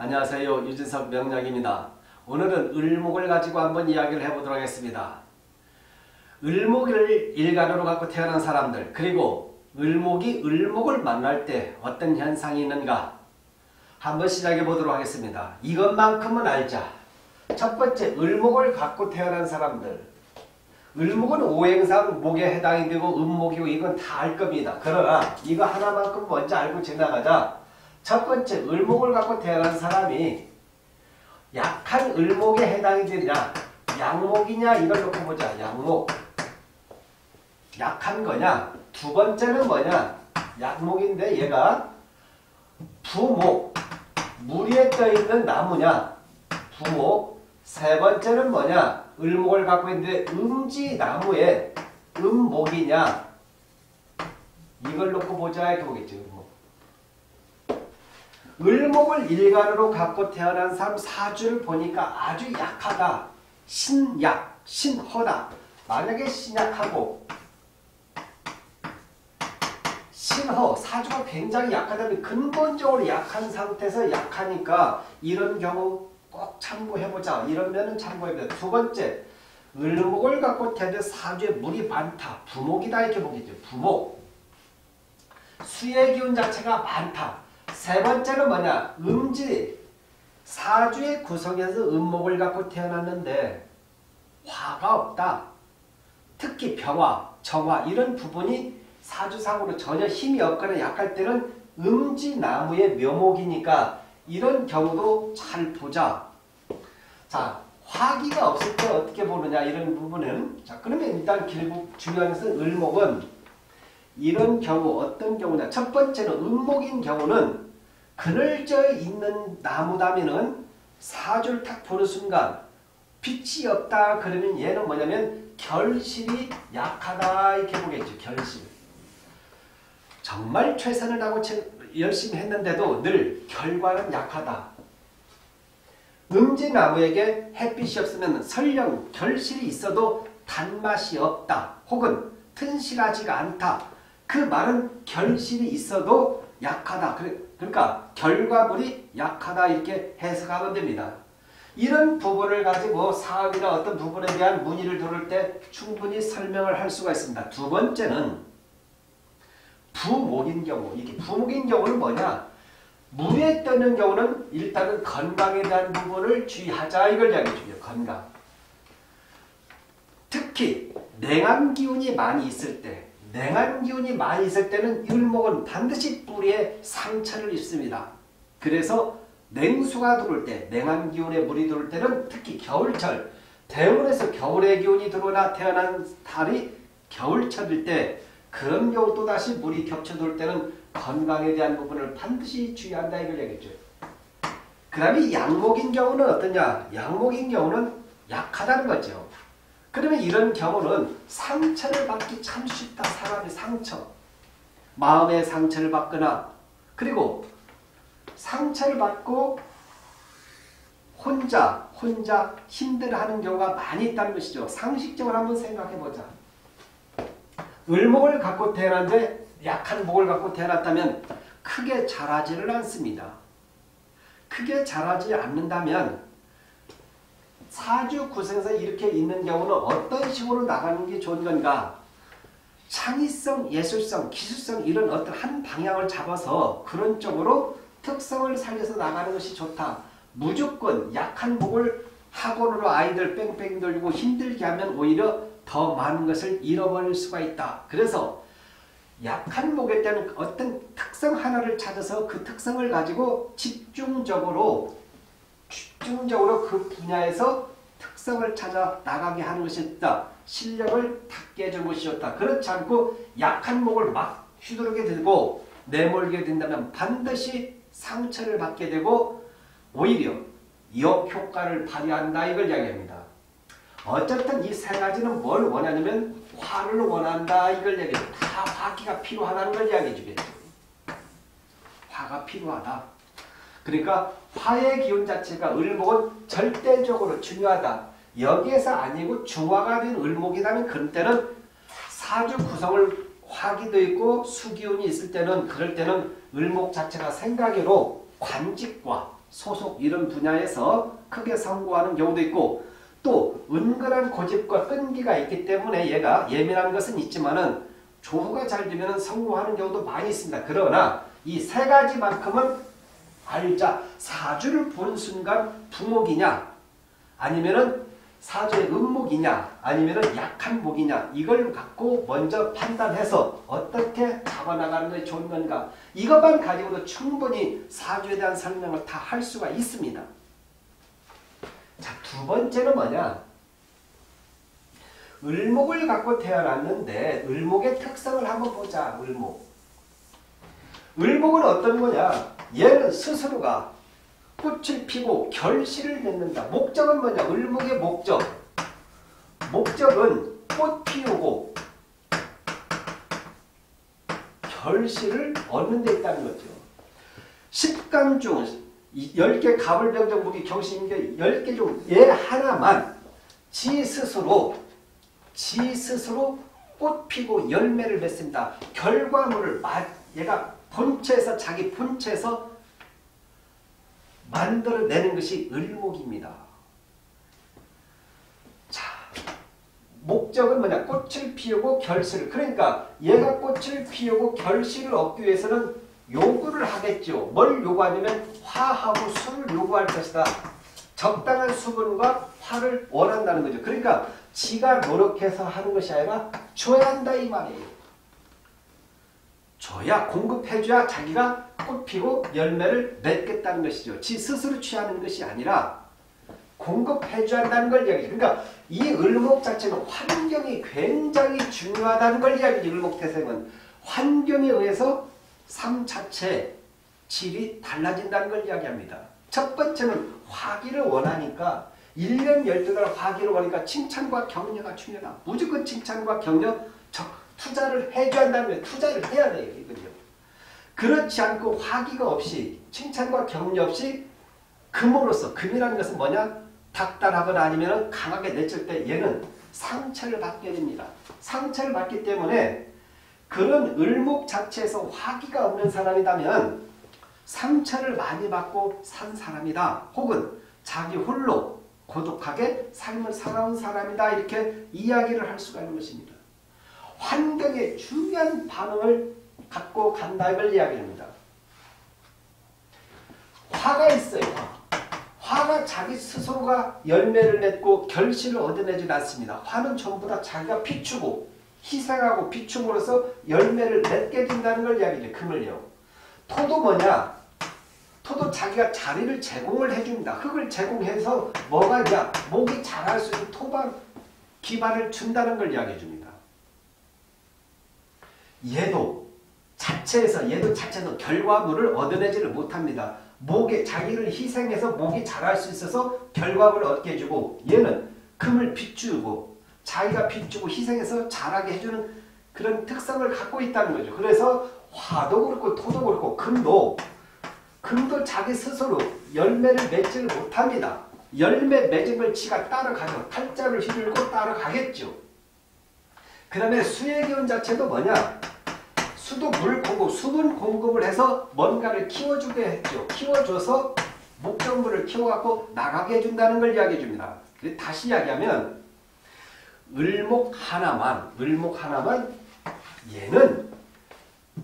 안녕하세요. 유진석 명약입니다. 오늘은 을목을 가지고 한번 이야기를 해보도록 하겠습니다. 을목을 일간으로 갖고 태어난 사람들 그리고 을목이 을목을 만날 때 어떤 현상이 있는가 한번 시작해 보도록 하겠습니다. 이것만큼은 알자. 첫 번째 을목을 갖고 태어난 사람들 을목은 오행상 목에 해당이 되고 음목이고 이건 다 알 겁니다. 그러나 이거 하나만큼 먼저 알고 지나가자. 첫 번째 을목을 갖고 태어난 사람이 약한 을목에 해당이 되냐 양목이냐? 이걸 놓고 보자. 양목. 약한 거냐? 두 번째는 뭐냐? 약목인데 얘가 부목. 물 위에 떠있는 나무냐? 부목. 세 번째는 뭐냐? 을목을 갖고 있는데 음지나무에 음목이냐? 이걸 놓고 보자. 이렇게 보겠죠. 을목. 을목을 일간으로 갖고 태어난 사람 사주를 보니까 아주 약하다. 신약, 신허다. 만약에 신약하고 신허, 사주가 굉장히 약하다면 근본적으로 약한 상태에서 약하니까 이런 경우 꼭 참고해보자. 이러면은 참고해보자. 두 번째, 을목을 갖고 태어난 사주에 물이 많다. 부목이다 이렇게 보겠죠. 부목. 수의 기운 자체가 많다. 세 번째는 뭐냐? 음지. 사주의 구성에서 음목을 갖고 태어났는데 화가 없다. 특히 병화, 정화 이런 부분이 사주상으로 전혀 힘이 없거나 약할 때는 음지나무의 묘목이니까 이런 경우도 잘 보자. 자, 화기가 없을 때 어떻게 보느냐 이런 부분은 자 그러면 일단 결국 중요한 것은 을목은 이런 경우 어떤 경우냐? 첫 번째는 음목인 경우는 그늘져 있는 나무다면은 사주를 탁 보는 순간 빛이 없다 그러면 얘는 뭐냐면 결실이 약하다 이렇게 보겠죠 결실. 정말 최선을 다하고 열심히 했는데도 늘 결과는 약하다. 음지나무에게 햇빛이 없으면 설령 결실이 있어도 단맛이 없다. 혹은 튼실하지가 않다 그 말은 결실이 있어도 약하다 그러니까 결과물이 약하다 이렇게 해석하면 됩니다. 이런 부분을 가지고 사업이나 어떤 부분에 대한 문의를 들을 때 충분히 설명을 할 수가 있습니다. 두 번째는 부목인 경우 이게 부목인 경우는 뭐냐 물에 떠는 경우는 일단은 건강에 대한 부분을 주의하자 이걸 이야기해 줍니다. 건강. 특히 냉한 기운이 많이 있을 때 냉한 기운이 많이 있을 때는 율목은 반드시 뿌리에 상처를 입습니다. 그래서 냉수가 들어올 때 냉한 기운에 물이 들어올 때는 특히 겨울철 대원에서 겨울의 기운이 들어오나 태어난 달이 겨울철일 때 그런 경우 또다시 물이 겹쳐들 때는 건강에 대한 부분을 반드시 주의한다 이걸 얘기했죠. 그 다음에 양목인 경우는 어떠냐? 양목인 경우는 약하다는 거죠. 그러면 이런 경우는 상처를 받기 참 쉽다. 사람이 상처. 마음의 상처를 받거나 그리고 상처를 받고 혼자 혼자 힘들어하는 경우가 많이 있다는 것이죠. 상식적으로 한번 생각해보자. 을목을 갖고 태어났는데 약한 목을 갖고 태어났다면 크게 자라지를 않습니다. 크게 자라지 않는다면 사주 구성에서 이렇게 있는 경우는 어떤 식으로 나가는 게 좋은 건가? 창의성, 예술성, 기술성 이런 어떤 한 방향을 잡아서 그런 쪽으로 특성을 살려서 나가는 것이 좋다. 무조건 약한 목을 학원으로 아이들 뺑뺑 돌리고 힘들게 하면 오히려 더 많은 것을 잃어버릴 수가 있다. 그래서 약한 목에 때는 어떤 특성 하나를 찾아서 그 특성을 가지고 집중적으로 집중적으로 그 분야에서 특성을 찾아 나가게 하는 것이 있다. 실력을 닦게 해주는 것이 좋다. 그렇지 않고 약한 목을 막 휘두르게 되고 내몰게 된다면 반드시 상처를 받게 되고 오히려 역효과를 발휘한다 이걸 이야기합니다. 어쨌든 이 세 가지는 뭘 원하냐면 화를 원한다 이걸 얘기해요. 다 화기가 필요하다는 걸 이야기해 주겠죠. 화가 필요하다. 그러니까 화의 기운 자체가 을목은 절대적으로 중요하다. 여기에서 아니고 중화가 된 을목이라면 그럴 때는 사주 구성을 화기도 있고 수기운이 있을 때는 그럴 때는 을목 자체가 생각으로 관직과 소속 이런 분야에서 크게 성공하는 경우도 있고 또 은근한 고집과 끈기가 있기 때문에 얘가 예민한 것은 있지만은 조후가 잘 되면 성공하는 경우도 많이 있습니다. 그러나 이 세 가지만큼은 알자 사주를 본 순간 부목이냐 아니면은 사주의 음목이냐 아니면은 약한 목이냐 이걸 갖고 먼저 판단해서 어떻게 잡아나가는 것이 좋은 건가 이것만 가지고도 충분히 사주에 대한 설명을 다 할 수가 있습니다. 자, 두 번째는 뭐냐? 을목을 갖고 태어났는데 을목의 특성을 한번 보자. 을목. 을목은 어떤 거냐? 얘는 스스로가 꽃을 피고 결실을 맺는다. 목적은 뭐냐? 을목의 목적. 목적은 꽃 피우고 결실을 얻는 데 있다는 거죠. 10간 중 10개 가불병정 무기 경신인데 10개 중 얘 하나만 지 스스로 지 스스로 꽃 피고 열매를 맺습니다. 결과물을 얘가 본체에서 자기 본체에서 만들어내는 것이 을목입니다. 자, 목적은 뭐냐? 꽃을 피우고 결실을. 그러니까 얘가 꽃을 피우고 결실을 얻기 위해서는 요구를 하겠죠. 뭘 요구하냐면 화하고 수를 요구할 것이다. 적당한 수분과 화를 원한다는 거죠. 그러니까 지가 노력해서 하는 것이 아니라 줘야 한다 이 말이에요. 줘야 공급해줘야 자기가 꽃 피고 열매를 맺겠다는 것이죠. 지 스스로 취하는 것이 아니라 공급해줘야 한다는 걸 이야기죠. 그러니까 이 을목 자체는 환경이 굉장히 중요하다는 걸 이야기죠. 을목태생은 환경에 의해서 삶 자체 질이 달라진다는 걸 이야기합니다. 첫 번째는 화기를 원하니까 1년 12달 화기를 원하니까 칭찬과 격려가 중요하다. 무조건 칭찬과 격려 투자를 해줘야 거예요. 투자를 해야 돼요. 이건요. 그렇지 않고 화기가 없이 칭찬과 격려 없이 금으로서 금이라는 것은 뭐냐? 닥달하거나 아니면 강하게 내칠 때 얘는 상처를 받게 됩니다. 상처를 받기 때문에 그런 을목 자체에서 화기가 없는 사람이라면 상처를 많이 받고 산 사람이다. 혹은 자기 홀로 고독하게 삶을 살아온 사람이다. 이렇게 이야기를 할 수가 있는 것입니다. 환경에 중요한 반응을 갖고 간다 이걸 이야기합니다. 화가 있어요. 화. 가 자기 스스로가 열매를 맺고 결실을 얻어내지 않습니다. 화는 전부 다 자기가 비추고 희생하고 비춤으로써 열매를 맺게 된다는 걸 이야기죠. 금을요. 토도 뭐냐? 토도 자기가 자리를 제공을 해줍니다. 흙을 제공해서 뭐가 있냐? 목이 자랄 수 있는 토방 기반을 준다는 걸 이야기해 줍니다. 얘도 자체에서 얘도 자체도 결과물을 얻어내지를 못합니다. 목에 자기를 희생해서 목이 자랄 수 있어서 결과물을 얻게 해주고 얘는 금을 비추고 자기가 비추고 희생해서 자라게 해주는 그런 특성을 갖고 있다는 거죠. 그래서 화도 그렇고 토도 그렇고 금도 금도 자기 스스로 열매를 맺지를 못합니다. 열매 걸 지가 따라가죠. 팔자를 휘둘고 따라가겠죠. 그 다음에 수의 기운 자체도 뭐냐? 수도 물 공급, 수분 공급을 해서 뭔가를 키워주게 했죠. 키워줘서 목적물을 키워갖고 나가게 해준다는 걸 이야기해 줍니다. 다시 이야기하면 을목 하나만, 을목 하나만 얘는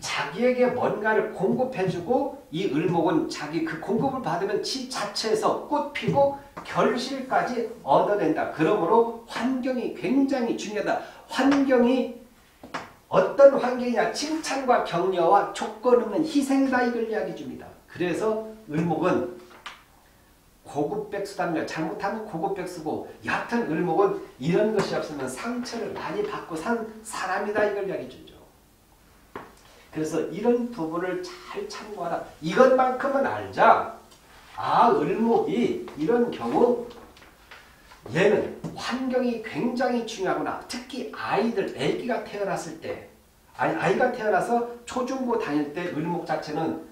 자기에게 뭔가를 공급해주고 이 을목은 자기 그 공급을 받으면 지 자체에서 꽃 피고 결실까지 얻어낸다. 그러므로 환경이 굉장히 중요하다. 환경이 어떤 환경이냐 칭찬과 격려와 조건 없는 희생이다 이걸 이야기해 줍니다. 그래서 을목은 고급 백수답니다. 잘못하면 고급 백수고 얕은 을목은 이런 것이 없으면 상처를 많이 받고 산 사람이다 이걸 이야기해 주죠. 그래서 이런 부분을 잘 참고하라. 이것만큼은 알자. 아 을목이 이런 경우 얘는 환경이 굉장히 중요하구나. 특히 아이들, 아기가 태어났을 때 아이, 아이가 태어나서 초중고 다닐 때 을목 자체는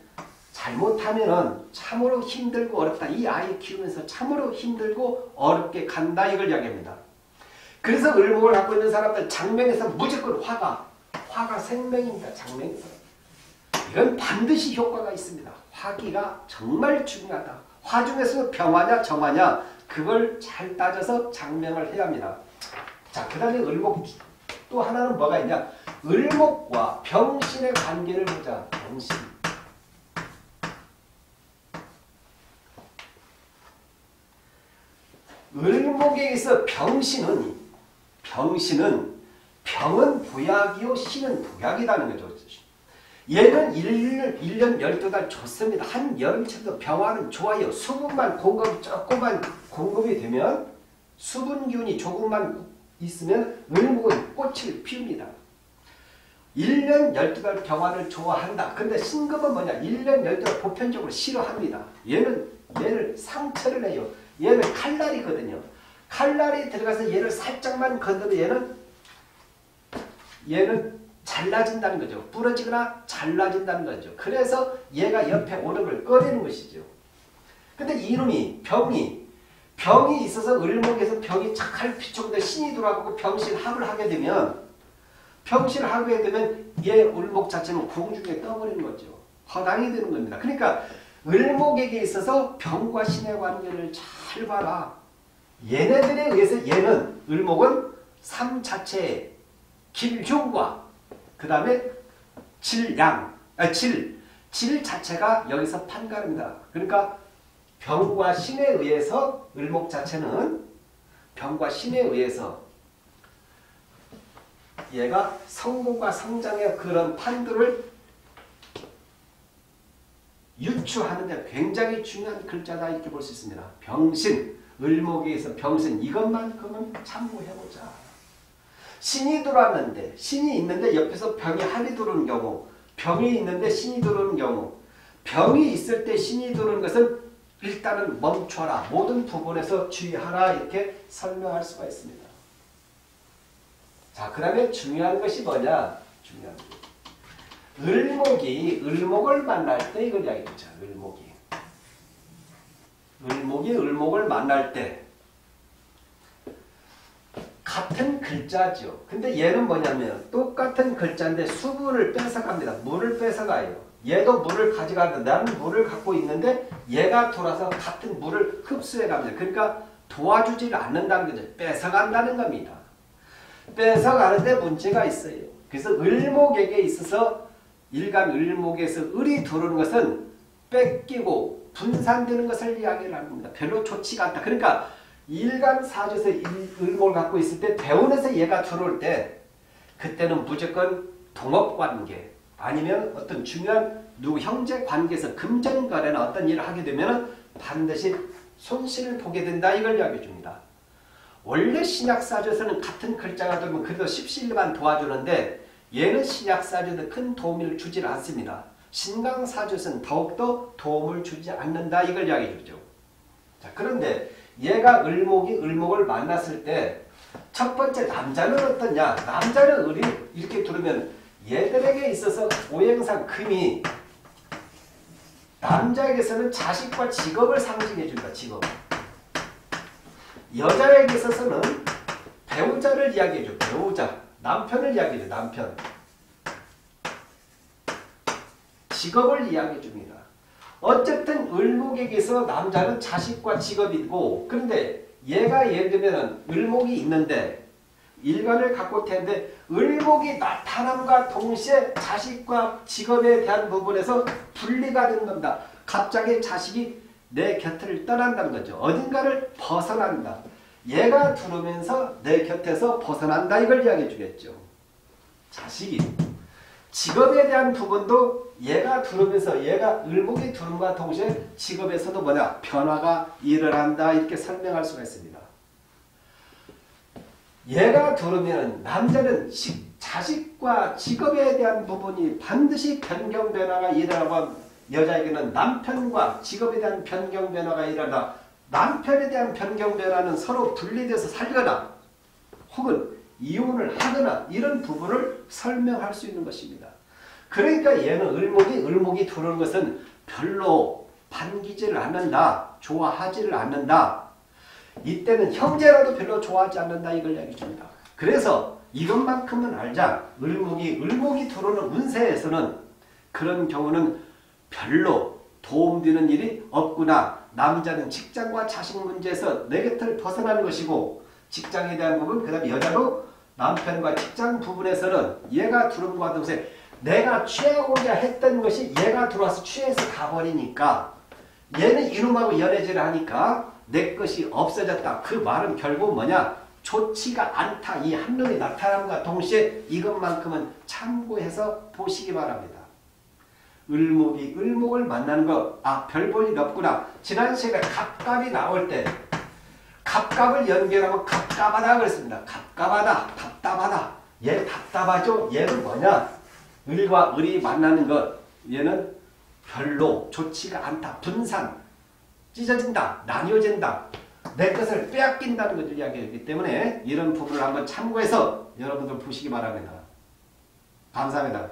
잘못하면은 참으로 힘들고 어렵다. 이 아이 키우면서 참으로 힘들고 어렵게 간다. 이걸 이야기합니다. 그래서 을목을 갖고 있는 사람들 장명에서 무조건 화가 화가 생명입니다. 장명에서. 이건 반드시 효과가 있습니다. 화기가 정말 중요하다. 화 중에서 병화냐 정화냐 그걸 잘 따져서 장명을 해야 합니다. 자, 그 다음에 을목 또 하나는 뭐가 있냐? 을목과 병신의 관계를 보자. 병신. 을목에 있어 병신은 병신은 병은 부약이요 신은 부약이라는 거죠. 얘는 1년, 1년 12달 좋습니다. 한 여름철도 병화는 좋아요. 수분만 공급 조금만 공급이 되면 수분 기운이 조금만 있으면 을목은 꽃을 피웁니다. 1년 12달 병화를 좋아한다. 근데 신금은 뭐냐? 1년 12달 보편적으로 싫어합니다. 얘는 얘를 상처를 해요. 얘는 칼날이거든요. 칼날이 들어가서 얘를 살짝만 건드면 얘는 얘는 잘라진다는 거죠. 부러지거나 잘라진다는 거죠. 그래서 얘가 옆에 걸 꺼내는 것이죠. 근데 이놈이 병이 병이 있어서 을목에서 병이 착할 피촉인데 신이 들어가고 병신합을 하게 되면 병신합을 하게 되면 얘 을목 자체는 공중에 떠버리는 거죠. 허당이 되는 겁니다. 그러니까 을목에게 있어서 병과 신의 관계를 잘 봐라. 얘네들에 의해서 얘는 을목은 삶 자체의 길흉과 그 다음에 질양, 아, 질, 질 자체가 여기서 판가릅니다. 그러니까 병과 신에 의해서 을목 자체는 병과 신에 의해서 얘가 성공과 성장의 그런 판도를 유추하는 데 굉장히 중요한 글자다 이렇게 볼 수 있습니다. 병신, 을목에 의해서 병신 이것만큼은 참고해보자. 신이 들어왔는데 신이 있는데 옆에서 병이 한이 들어오는 경우 병이 있는데 신이 들어오는 경우 병이 있을 때 신이 들어오는 것은 일단은 멈춰라. 모든 부분에서 주의하라. 이렇게 설명할 수가 있습니다. 자, 그 다음에 중요한 것이 뭐냐? 중요한 것. 을목이 을목을 만날 때 이걸 이야기하자. 을목이. 을목이 을목을 만날 때 같은 글자죠. 근데 얘는 뭐냐면 똑같은 글자인데 수분을 뺏어갑니다. 물을 뺏어가요. 얘도 물을 가져가는데 나는 물을 갖고 있는데 얘가 돌아서 같은 물을 흡수해 갑니다. 그러니까 도와주지 않는다는 거죠. 뺏어간다는 겁니다. 뺏어가는데 문제가 있어요. 그래서 을목에게 있어서 일간 을목에서 을이 들어오는 것은 뺏기고 분산되는 것을 이야기를 합니다. 별로 좋지가 않다. 그러니까 일간 사주에서 을목을 갖고 있을 때 대운에서 얘가 들어올 때 그때는 무조건 동업관계 아니면 어떤 중요한 누구 형제 관계에서 금전거래나 어떤 일을 하게 되면 반드시 손실을 보게 된다 이걸 이야기해 줍니다. 원래 신약사주에서는 같은 글자가 들면 그래도 십시일반 도와주는데 얘는 신약사주에서 큰 도움을 주지 않습니다. 신강사주에서는 더욱더 도움을 주지 않는다 이걸 이야기해 주죠. 자, 그런데 얘가 을목이 을목을 만났을 때 첫 번째 남자는 어떠냐? 남자는 을이 이렇게 들으면 얘들에게 있어서 오행상 금이 남자에게서는 자식과 직업을 상징해 준다. 직업. 여자에게 있어서는 배우자를 이야기해 줘. 배우자. 남편을 이야기해 줘. 남편. 직업을 이야기해 줍니다. 어쨌든 을목에게서 남자는 자식과 직업이고 그런데 얘가 예를 들면 을목이 있는데 일간을 갖고 텐데 을목이 나타남과 동시에 자식과 직업에 대한 부분에서 분리가 겁니다. 갑자기 자식이 내 곁을 떠난다는 거죠. 어딘가를 벗어난다. 얘가 들어오면서 내 곁에서 벗어난다 이걸 이야기해 주겠죠. 자식이 직업에 대한 부분도 얘가 들어오면서 얘가 을목이 들어옴과 동시에 직업에서도 뭐냐 변화가 일어난다 이렇게 설명할 수가 있습니다. 얘가 들어오면 남자는 자식과 직업에 대한 부분이 반드시 변경 변화가 일어나고 여자에게는 남편과 직업에 대한 변경 변화가 일어나 남편에 대한 변경 변화는 서로 분리돼서 살거나 혹은 이혼을 하거나 이런 부분을 설명할 수 있는 것입니다. 그러니까 얘는 을목이 을목이 들어오는 것은 별로 반기지를 않는다. 좋아하지를 않는다. 이때는 형제라도 별로 좋아하지 않는다. 이걸 얘기 줍니다. 그래서 이것만큼은 알자. 을목이 을목이 들어오는 운세에서는 그런 경우는 별로 도움되는 일이 없구나. 남자는 직장과 자식 문제에서 내 곁을 벗어나는 것이고 직장에 대한 부분 그 다음에 여자도 남편과 직장 부분에서는 얘가 두름과 동생 내가 취하고자 했던 것이 얘가 들어와서 취해서 가버리니까 얘는 이놈하고 연애질을 하니까 내 것이 없어졌다. 그 말은 결국 뭐냐? 좋지가 않다. 이한 놈이 나타남과 동시에 이것만큼은 참고해서 보시기 바랍니다. 을목이 을목을 만나는 것, 아, 별 볼 일 없구나. 지난 시간에 갑갑이 나올 때, 갑갑을 연결하면 갑갑하다 그랬습니다. 갑갑하다, 답답하다. 얘 답답하죠? 얘는 뭐냐? 을과 을이 만나는 것, 얘는 별로 좋지가 않다. 분산, 찢어진다, 나뉘어진다. 내 것을 빼앗긴다는 것을 이야기하기 때문에 이런 부분을 한번 참고해서 여러분들 보시기 바랍니다. 감사합니다.